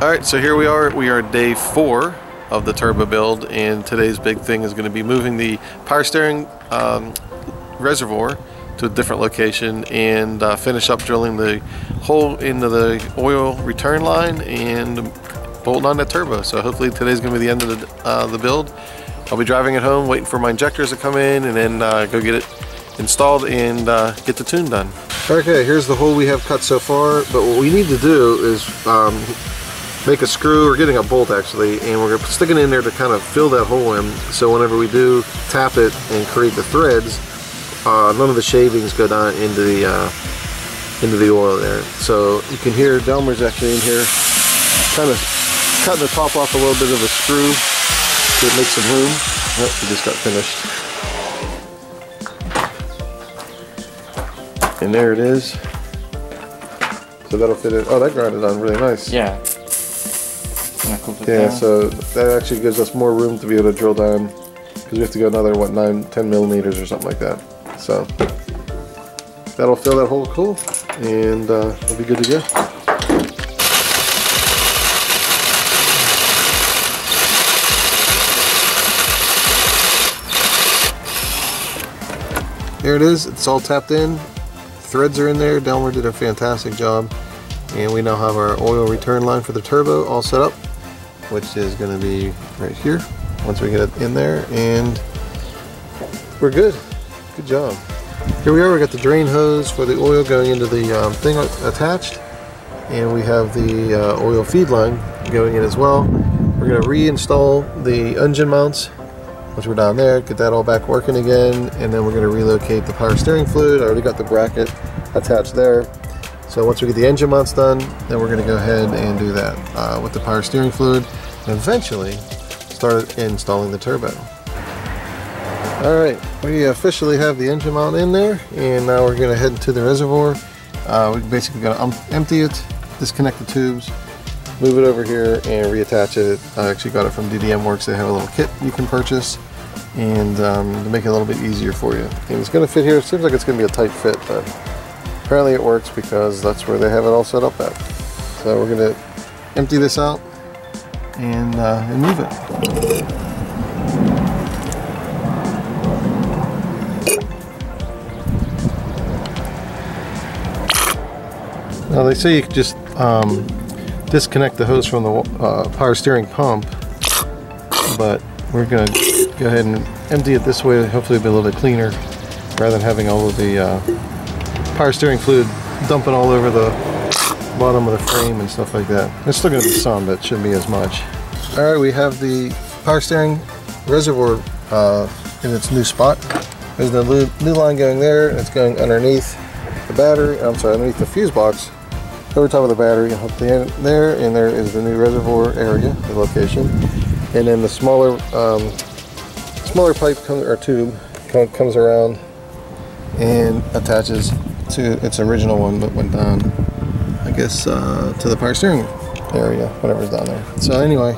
Alright, so here we are. We are day four of the turbo build and today's big thing is going to be moving the power steering um, reservoir to a different location and uh, finish up drilling the hole into the oil return line and bolting on that turbo. So hopefully today's going to be the end of the, uh, the build. I'll be driving it home waiting for my injectors to come in and then uh, go get it installed and uh, get the tune done. Okay, here's the hole we have cut so far, but what we need to do is um, make a screw, or getting a bolt actually, and we're gonna stick it in there to kind of fill that hole in, so whenever we do tap it and create the threads, uh, none of the shavings go down into the uh, into the oil there. So you can hear Delmer's actually in here, kind of cutting the top off a little bit of a screw to make some room. Oh, we just got finished. And there it is. So that'll fit it. Oh, that grinded on really nice. Yeah. Yeah, so that actually gives us more room to be able to drill down because we have to go another, what, 9, 10 millimeters or something like that. So that'll fill that hole cool and uh, we'll be good to go. There it is, it's all tapped in. Threads are in there, Delmer did a fantastic job. And we now have our oil return line for the turbo all set up, which is going to be right here once we get it in there. And we're good. Good job. Here we are, we got the drain hose for the oil going into the um, thing attached. And we have the uh, oil feed line going in as well. We're going to reinstall the engine mounts, which were down there, get that all back working again. And then we're going to relocate the power steering fluid. I already got the bracket attached there. So once we get the engine mounts done, then we're going to go ahead and do that uh, with the power steering fluid and eventually start installing the turbo. Alright, we officially have the engine mount in there and now we're going to head to the reservoir. Uh, we're basically to um, empty it, disconnect the tubes, move it over here and reattach it. I actually got it from DDM Works. They have a little kit you can purchase and um, to make it a little bit easier for you. And it's going to fit here. It seems like it's going to be a tight fit, but apparently it works because that's where they have it all set up at. So we're to empty this out and, uh, and move it. Now they say you can just um, disconnect the hose from the uh, power steering pump, but we're going to go ahead and empty it this way. Hopefully it'll be a little bit cleaner rather than having all of the uh, power steering fluid dumping all over the bottom of the frame and stuff like that. There's still going to be some, but shouldn't be as much. Alright, we have the power steering reservoir uh, in its new spot. There's the new line going there, and it's going underneath the battery, I'm sorry, underneath the fuse box, over top of the battery, up there, and there is the new reservoir area, the location. And then the smaller um, smaller pipe or tube comes around and attaches to its original one that went down, I guess, uh, to the power steering area, whatever's down there. So anyway,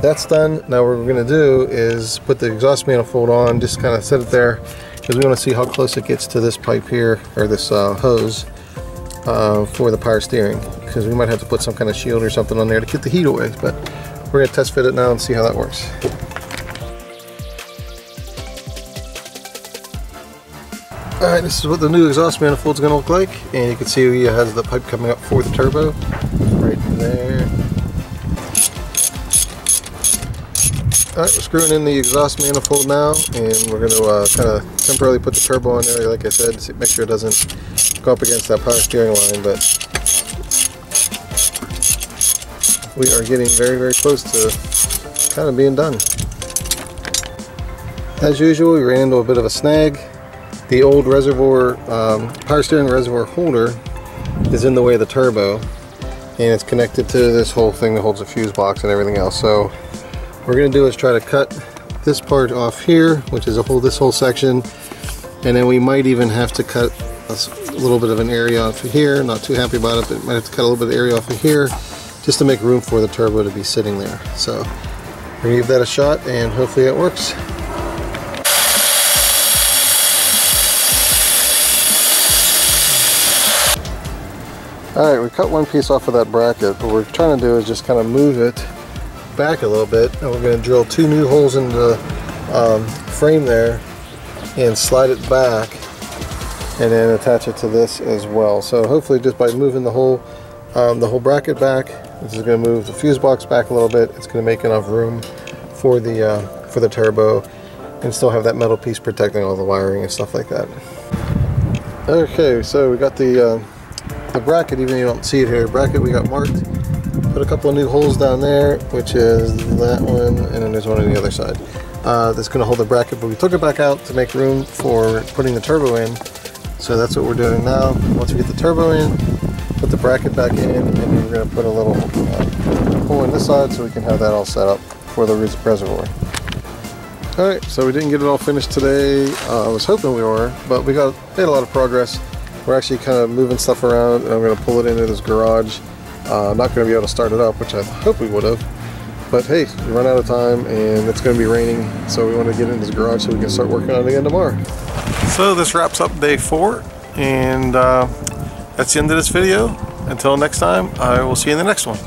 that's done. Now what we're going to do is put the exhaust manifold on, just kind of set it there, because we want to see how close it gets to this pipe here, or this uh, hose, uh, for the power steering, because we might have to put some kind of shield or something on there to get the heat away, but we're going to test fit it now and see how that works. Alright, this is what the new exhaust manifold is going to look like, and you can see it has the pipe coming up for the turbo, right there. Alright, we're screwing in the exhaust manifold now, and we're going to uh, kind of temporarily put the turbo on there, like I said, to make sure it doesn't go up against that power steering line, but we are getting very, very close to kind of being done. As usual, we ran into a bit of a snag. The old reservoir, um, power steering reservoir holder is in the way of the turbo, and it's connected to this whole thing that holds the fuse box and everything else. So what we're going to do is try to cut this part off here, which is a whole this whole section, and then we might even have to cut a little bit of an area off of here. Not too happy about it, but might have to cut a little bit of area off of here just to make room for the turbo to be sitting there. So we're gonna give that a shot and hopefully it works. All right, we cut one piece off of that bracket. What we're trying to do is just kind of move it back a little bit. And we're going to drill two new holes in the um, frame there and slide it back and then attach it to this as well. So hopefully just by moving the whole um, the whole bracket back, this is going to move the fuse box back a little bit. It's going to make enough room for the uh, for the turbo and still have that metal piece protecting all the wiring and stuff like that. Okay, so we got the uh, the bracket, even you don't see it here, bracket we got marked. Put a couple of new holes down there, which is that one, and then there's one on the other side. Uh, that's going to hold the bracket, but we took it back out to make room for putting the turbo in. So that's what we're doing now. Once we get the turbo in, put the bracket back in, and we're going to put a little uh, hole in this side so we can have that all set up for the reservoir. Alright, so we didn't get it all finished today. Uh, I was hoping we were, but we got made a lot of progress. We're actually kind of moving stuff around, and I'm going to pull it into this garage. Uh, I'm not going to be able to start it up, which I hope we would have. But hey, we run out of time, and it's going to be raining, so we want to get into this garage so we can start working on it again tomorrow. So this wraps up day four, and uh, that's the end of this video. Until next time, I will see you in the next one.